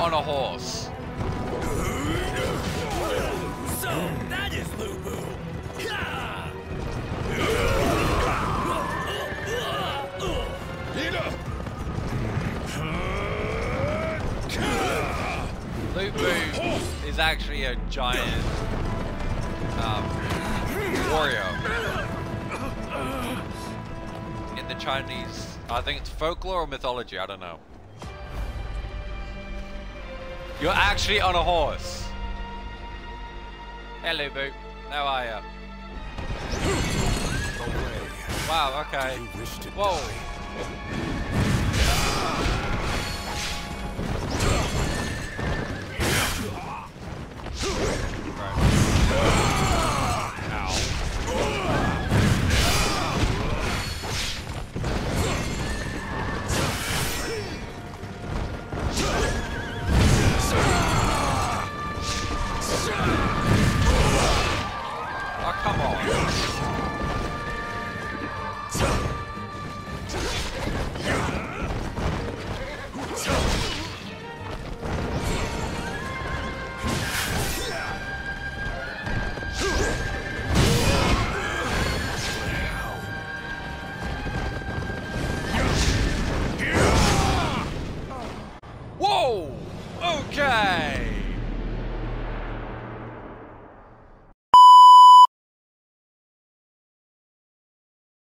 on a horse. So that is Lu Bu. Lubu is actually a giant um, warrior in the Chinese. I think it's folklore or mythology. I don't know. You're actually on a horse. Hello, Boo. How are you? Wow. Okay. Whoa.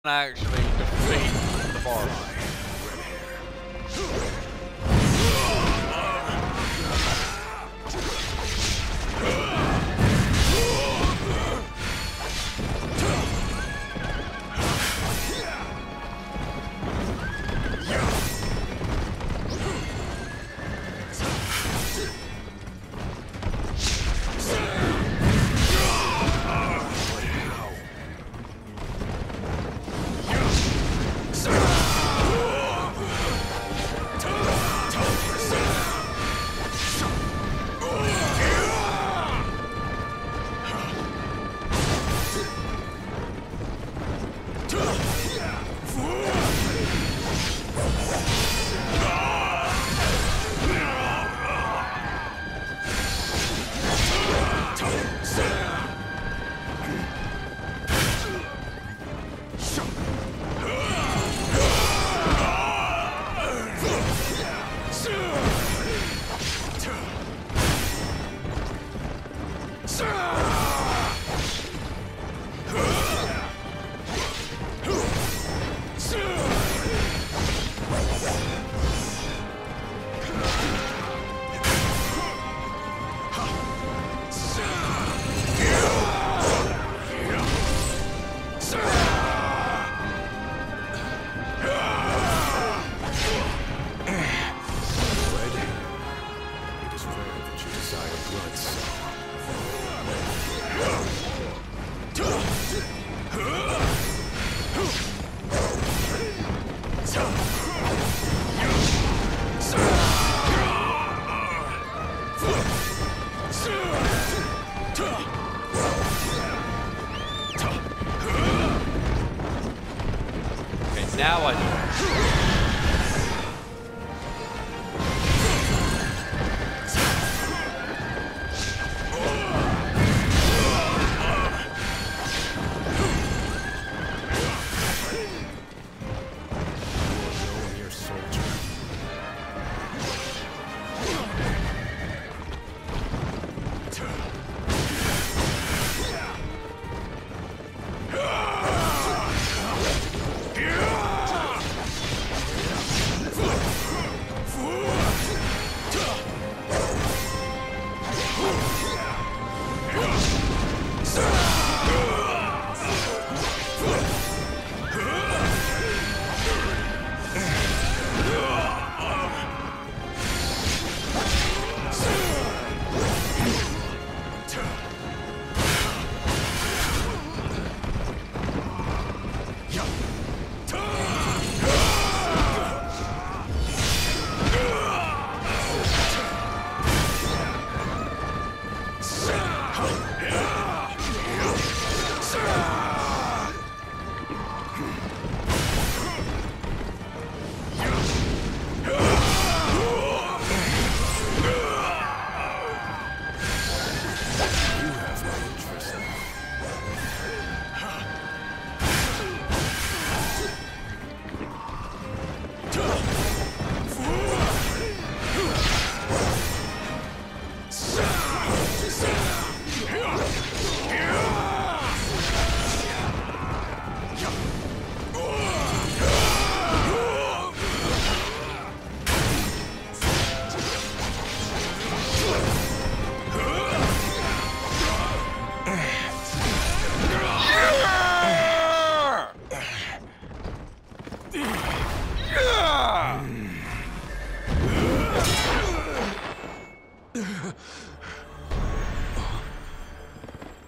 Actually defeat the boss. Now I do.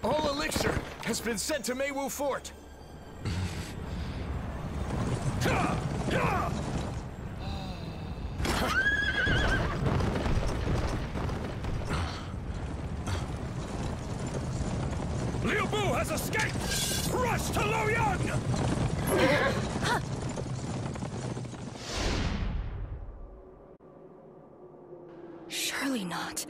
All elixir has been sent to Maywu Fort. Lu Bu has escaped! Rush to Luoyang. not.